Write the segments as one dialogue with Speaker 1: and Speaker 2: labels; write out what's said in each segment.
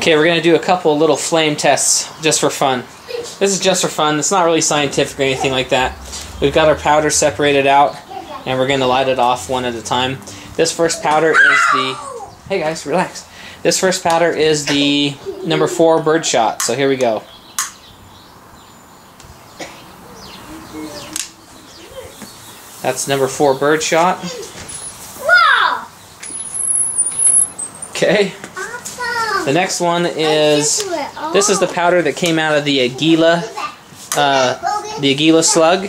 Speaker 1: Okay, we're gonna do a couple little flame tests just for fun. This is just for fun. It's not really scientific or anything like that. We've got our powder separated out, and we're gonna light it off one at a time. This first powder is the. Hey guys, relax. This first powder is the number four birdshot. So here we go. That's number four birdshot.
Speaker 2: Wow!
Speaker 1: Okay.
Speaker 2: Uh,
Speaker 1: The next one is this is the powder that came out of the Aguila, uh, the Aguila slug.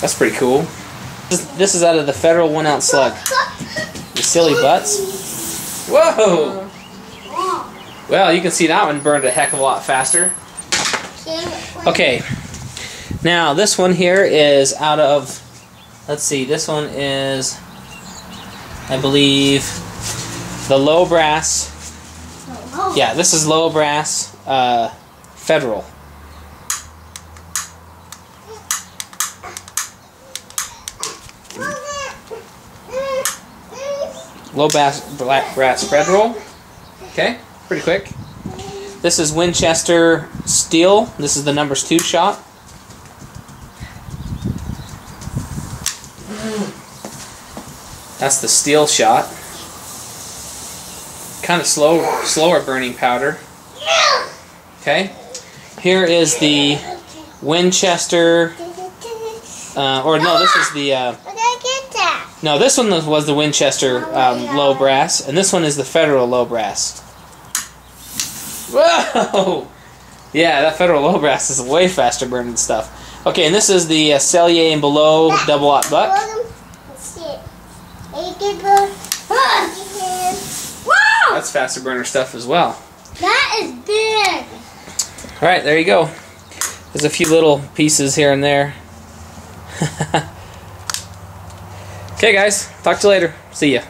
Speaker 1: That's pretty cool. This, this is out of the federal one ounce slug. You silly butts. Whoa! Well, you can see that one burned a heck of a lot faster. Okay. Now this one here is out of let's see, this one is I believe the low brass yeah, this is low brass uh, federal. Low brass, black brass federal. Okay, pretty quick. This is Winchester steel. This is the numbers two shot. That's the steel shot. Kind of slow, slower burning powder. Okay. Here is the Winchester, uh, or no, this is the. Uh, no, this one was the Winchester um, low brass, and this one is the Federal low brass. Whoa! Yeah, that Federal low brass is way faster burning stuff. Okay, and this is the uh, Sellier and Bellot double aught buck.
Speaker 2: Wow!
Speaker 1: That's faster burner stuff as well.
Speaker 2: That is big!
Speaker 1: Alright, there you go. There's a few little pieces here and there. okay, guys. Talk to you later. See ya.